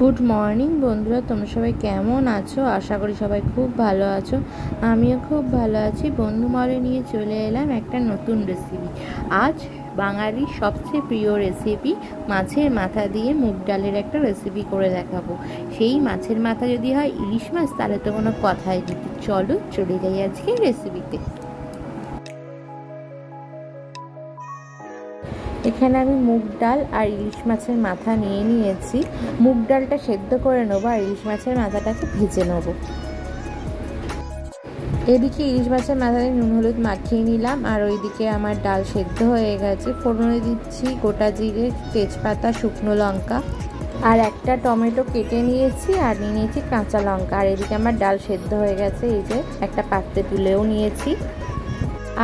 Good morning বন্ধুরা, তোমরা সবাই কেমন আছো? আশা করি সবাই খুব ভালো আছো। আমিও খুব ভালো আছি। বন্ধু মলে নিয়ে চলে এলাম একটা নতুন রেসিপি আজ বাঙালির সবচেয়ে প্রিয় রেসিপি মাছের মাথা দিয়ে মুগ ডালের একটা রেসিপি করে দেখাবো। সেই মাছের মাথা যদি হয় ইলিশ মাছ, তাহলে তো কোনো কথাই নেই। চলো, চলে যাই আজকে রেসিপিতে এখানে আমি মুগ ডাল আর ইলিশ মাছের মাথা নিয়ে নিয়েছি। মুগ ডালটা সেদ্ধ করে নেব আর ইলিশ মাছের মাথাটাকে ভেজে নেব। এদিকে ইলিশ মাছের মাথায় নুন হলুদ মাখিয়ে নিলাম আর ওইদিকে আমার ডাল সেদ্ধ হয়ে গেছে। ফোড়নে দিচ্ছি গোটা জিরে, তেজপাতা, শুকনো লঙ্কা আর একটা টমেটো কেটে নিয়েছি আর নিয়ে নিয়েছি কাঁচা লঙ্কা। আর এদিকে আমার ডাল সেদ্ধ হয়ে গেছে, এই যে একটা পাত্রে তুলেও নিয়েছি।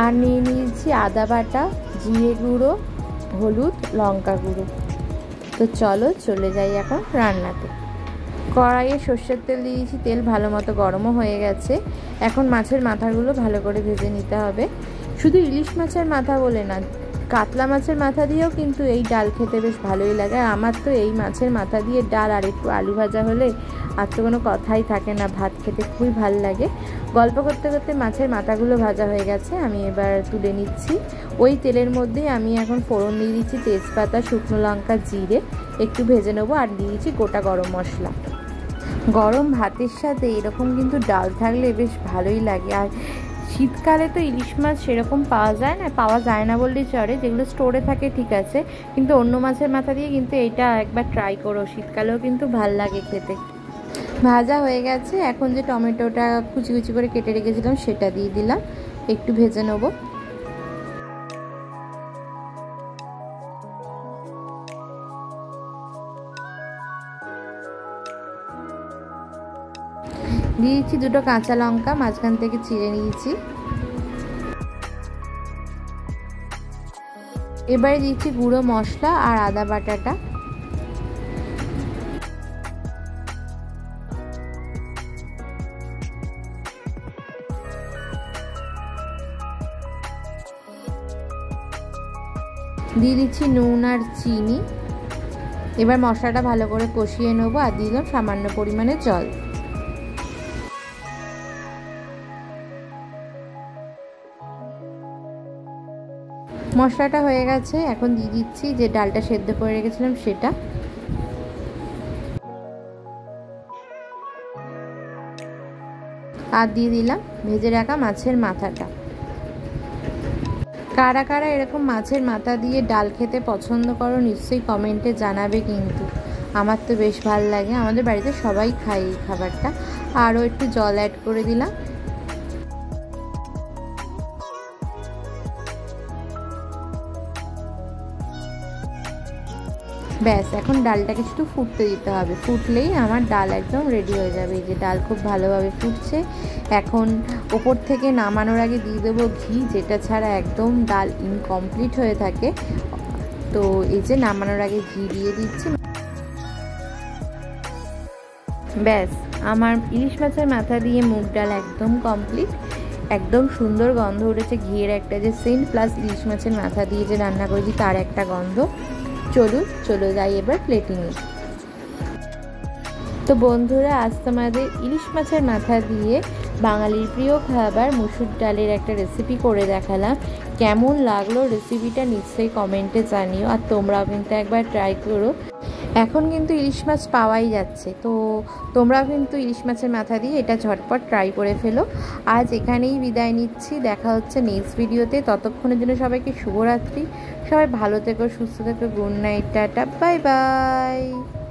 আর নিয়ে নিয়েছি আদা বাটা, জিরে গুঁড়ো হলুদ, লঙ্কা গুঁড়ো। তো চলো চলে যাই এখন রান্নাতে। কড়াইয়ে সর্ষের তেল দিয়েছি, তেল ভালো মতো গরমও হয়ে গেছে। এখন মাছের মাথাগুলো ভালো করে ভেজে নিতে হবে। শুধু ইলিশ মাছের মাথা বলে না কাতলা মাছের মাথা দিয়েও কিন্তু এই ডাল খেতে বেশ ভালোই লাগে। আর আমার তো এই মাছের মাথা দিয়ে ডাল আর একটু আলু ভাজা হলে আর তো কোনো কথাই থাকে না, ভাত খেতে খুবই ভালো লাগে। গল্প করতে করতে মাছের মাথাগুলো ভাজা হয়ে গেছে, আমি এবার তুলে নিচ্ছি। ওই তেলের মধ্যেই আমি এখন ফোড়ন দিয়ে দিচ্ছি তেজপাতা, শুকনো লঙ্কা, জিরে, একটু ভেজে নেব আর দিয়ে দিচ্ছি গোটা গরম মশলা। গরম ভাতের সাথে এরকম কিন্তু ডাল থাকলে বেশ ভালোই লাগে। আর শীতকালে তো ইলিশ মাছ সেরকম পাওয়া যায় না, পাওয়া যায় না বললেই চলে, যেগুলো স্টোরে থাকে ঠিক আছে, কিন্তু অন্য মাছের মাথা দিয়ে কিন্তু এটা একবার ট্রাই করো, শীতকালেও কিন্তু ভালো লাগে খেতে। ভাজা হয়ে গেছে, এখন যে টমেটোটা কুচি কুচি করে কেটে রেখেছিলাম সেটা দিয়ে দিলাম, একটু ভেজে নেব। দিয়েছি দুটো কাঁচা লঙ্কা, মাঝখান থেকে চিড়ে নিয়েছি। এবারে দিচ্ছি গুঁড়ো মশলা আর আদা বাটাটা। দিয়ে দিচ্ছি নুন আর চিনি। এবার মশলাটা ভালো করে কষিয়ে নেব আর দিলাম সামান্য পরিমাণে জল। মশলাটা হয়ে গেছে। এখন দিয়ে দিচ্ছি যে ডালটা সেদ্ধ করে রেখেছিলাম সেটা। আর দিয়ে দিলাম ভেজে রাখা মাছের মাথাটা। কারা কারা এরকম মাছের মাথা দিয়ে ডাল খেতে পছন্দ করো, নিশ্চয়ই কমেন্টে জানাবে কিন্তু। আমার তো বেশ ভালো লাগে। আমাদের বাড়িতে সবাই খায় এই খাবারটা। আরও একটু জল অ্যাড করে দিলাম। ব্যাস, এখন ডালটাকে শুধু ফুটতে দিতে হবে। ফুটলেই আমার ডাল একদম রেডি হয়ে যাবে। এই যে ডাল খুব ভালোভাবে ফুটছে। এখন ওপর থেকে নামানোর আগে দিয়ে দেবো ঘি, যেটা ছাড়া একদম ডাল ইনকমপ্লিট হয়ে থাকে। তো এই যে নামানোর আগে ঘি দিয়ে দিচ্ছি। ব্যাস, আমার ইলিশ মাছের মাথা দিয়ে মুগ ডাল একদম কমপ্লিট একদম সুন্দর গন্ধ উঠেছে ঘিয়ের একটা যে সেন্ট প্লাস ইলিশ মাছের মাথা দিয়ে যে রান্না করেছি, তার একটা গন্ধ। চলুন, চলে যাই এবার প্লেটিংয়ে তো বন্ধুরা, আজ তোমাদের ইলিশ মাছের মাথা দিয়ে বাঙালির প্রিয় খাবার মুসুর ডালের একটা রেসিপি করে দেখালাম। কেমন লাগল রেসিপিটা নিশ্চয়ই কমেন্টে জানিও, আর তোমরাও কিন্তু একবার ট্রাই করো। এখন কিন্তু ইলিশ মাছ পাওয়াই যাচ্ছে। তো তোমরাও কিন্তু ইলিশ মাছের মাথা দিয়ে এটা ঝটপট ট্রাই করে ফেলো। আজ এখানেই বিদায় নিচ্ছি। দেখা হচ্ছে নেক্সট ভিডিওতে ততক্ষণের জন্য সবাইকে শুভরাত্রি। সবাই ভালো থেকো, সুস্থ থেকো। Good night, tata. Bye bye.